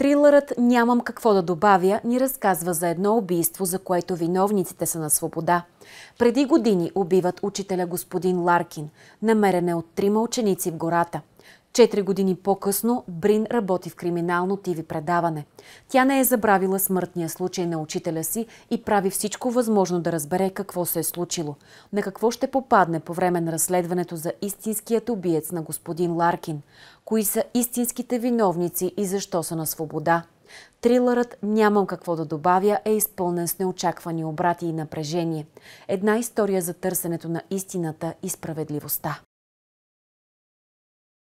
Трилърът «Нямам какво да добавя» ни разказва за едно убийство, за което виновниците са на свобода. Преди години убиват учителя господин Ларкин, намерен е от трима ученици в гората. Четири години по-късно Брин работи в криминално ТВ предаване. Тя не е забравила смъртния случай на учителя си и прави всичко възможно да разбере какво се е случило. На какво ще попадне по време на разследването за истинският убиец на господин Ларкин? Кои са истинските виновници и защо са на свобода? Трилърът «Нямам какво да добавя» е изпълнен с неочаквани обрати и напрежение. Една история за търсенето на истината и справедливостта.